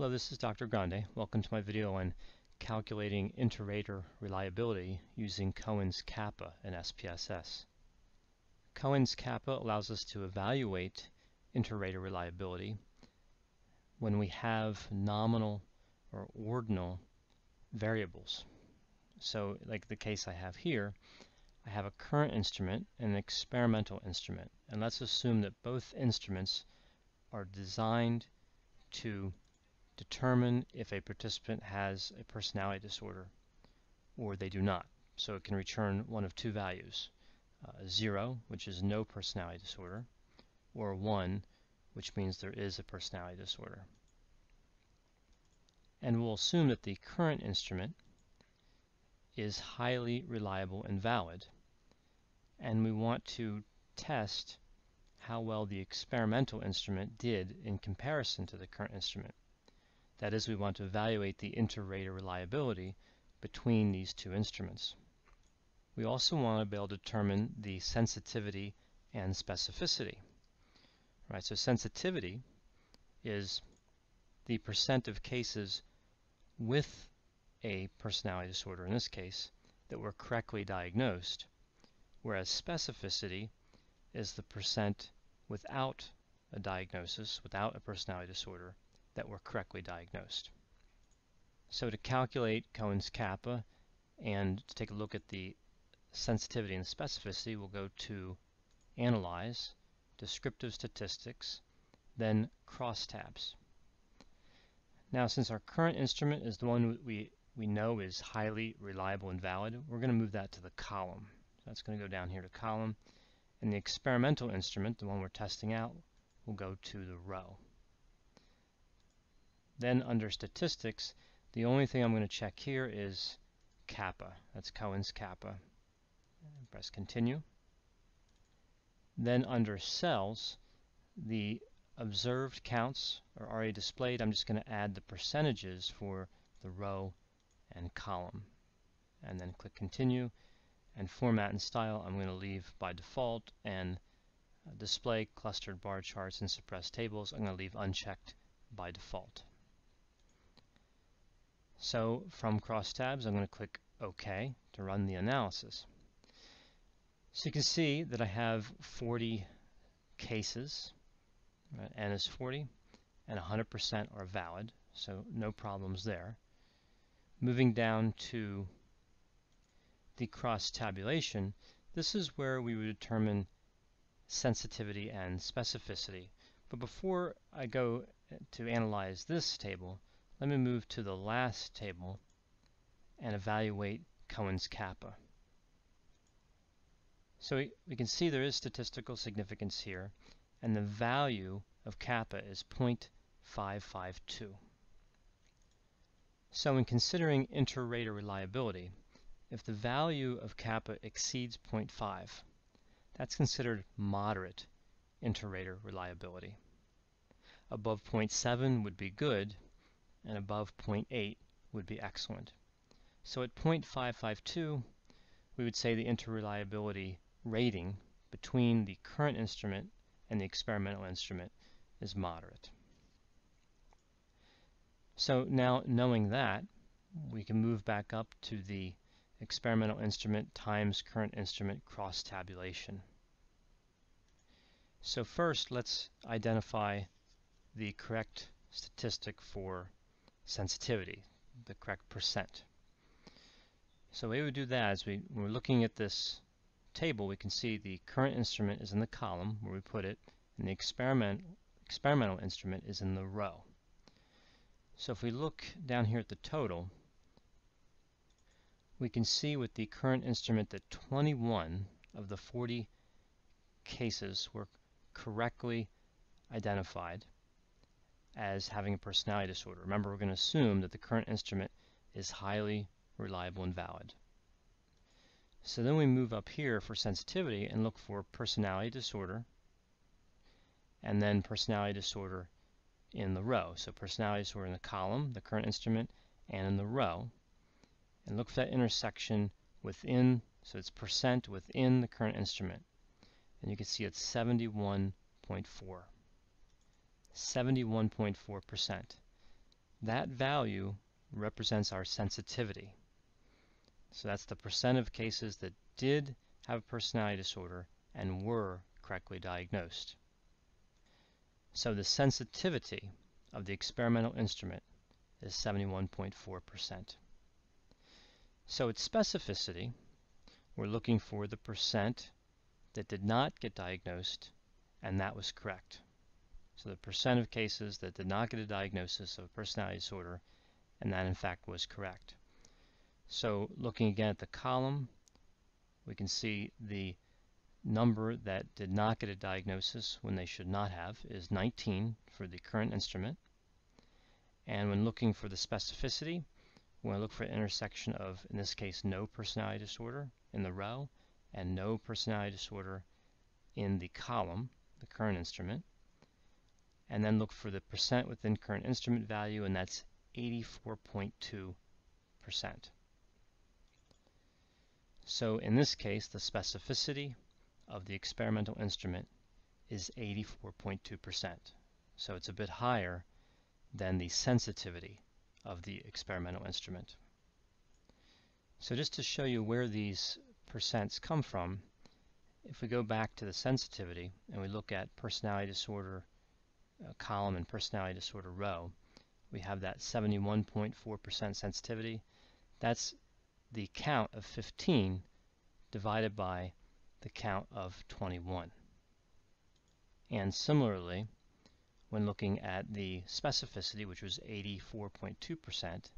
Hello, this is Dr. Grande. Welcome to my video on calculating inter-rater reliability using Cohen's kappa in SPSS. Cohen's kappa allows us to evaluate inter-rater reliability when we have nominal or ordinal variables. So like the case I have here, I have a current instrument and an experimental instrument. And let's assume that both instruments are designed to determine if a participant has a personality disorder or they do not. So it can return one of two values, uh, 0, which is no personality disorder, or 1, which means there is a personality disorder. And we'll assume that the current instrument is highly reliable and valid, and we want to test how well the experimental instrument did in comparison to the current instrument. That is, we want to evaluate the inter-rater reliability between these two instruments. We also want to be able to determine the sensitivity and specificity. Right, so sensitivity is the percent of cases with a personality disorder, in this case, that were correctly diagnosed, whereas specificity is the percent without a diagnosis, without a personality disorder, that were correctly diagnosed. So to calculate Cohen's kappa and to take a look at the sensitivity and specificity, we'll go to Analyze, Descriptive Statistics, then Crosstabs. Now since our current instrument is the one we, we know is highly reliable and valid, we're going to move that to the column. That's going to go down here to column. And the experimental instrument, the one we're testing out, will go to the row. Then under statistics, the only thing I'm going to check here is kappa. That's Cohen's kappa. Press continue. Then under cells, the observed counts are already displayed. I'm just going to add the percentages for the row and column. And then click continue. And format and style I'm going to leave by default. And uh, display clustered bar charts and suppress tables I'm going to leave unchecked by default. So from crosstabs, I'm going to click OK to run the analysis. So you can see that I have 40 cases, right? n is 40, and 100% are valid, so no problems there. Moving down to the cross tabulation, this is where we would determine sensitivity and specificity. But before I go to analyze this table, let me move to the last table and evaluate Cohen's kappa. So we, we can see there is statistical significance here, and the value of kappa is 0.552. So in considering inter-rater reliability, if the value of kappa exceeds 0.5, that's considered moderate inter-rater reliability. Above 0.7 would be good, and above 0.8 would be excellent. So at 0.552, we would say the interreliability rating between the current instrument and the experimental instrument is moderate. So now knowing that, we can move back up to the experimental instrument times current instrument cross tabulation. So first let's identify the correct statistic for sensitivity, the correct percent. So the way we do that is we, when we're looking at this table, we can see the current instrument is in the column where we put it, and the experiment, experimental instrument is in the row. So if we look down here at the total, we can see with the current instrument that 21 of the 40 cases were correctly identified as having a personality disorder. Remember, we're going to assume that the current instrument is highly reliable and valid. So then we move up here for sensitivity and look for personality disorder and then personality disorder in the row. So personality disorder in the column, the current instrument, and in the row. And look for that intersection within, so it's percent within the current instrument. And you can see it's 71.4. 71.4%. that value represents our sensitivity. So that's the percent of cases that did have a personality disorder and were correctly diagnosed. So the sensitivity of the experimental instrument is 71.4%. So its specificity, we're looking for the percent that did not get diagnosed and that was correct. So the percent of cases that did not get a diagnosis of personality disorder and that in fact was correct. So looking again at the column, we can see the number that did not get a diagnosis when they should not have is 19 for the current instrument. And when looking for the specificity, we're to look for an intersection of, in this case, no personality disorder in the row and no personality disorder in the column, the current instrument. And then look for the percent within current instrument value, and that's 84.2%. So in this case, the specificity of the experimental instrument is 84.2%. So it's a bit higher than the sensitivity of the experimental instrument. So just to show you where these percents come from, if we go back to the sensitivity and we look at personality disorder uh, column and personality disorder row, we have that 71.4% sensitivity. That's the count of 15 divided by the count of 21. And similarly, when looking at the specificity, which was 84.2%,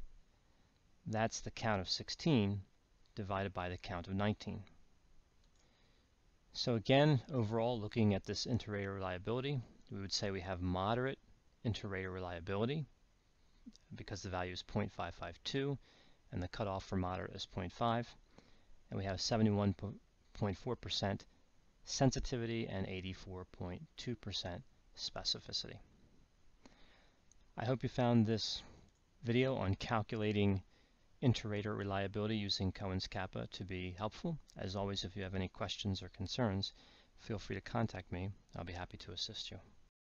that's the count of 16 divided by the count of 19. So again, overall, looking at this inter-rater reliability, we would say we have moderate inter-rater reliability because the value is 0.552 and the cutoff for moderate is 0.5 and we have 71.4% sensitivity and 84.2% specificity. I hope you found this video on calculating inter-rater reliability using Cohen's kappa to be helpful. As always, if you have any questions or concerns, feel free to contact me. I'll be happy to assist you.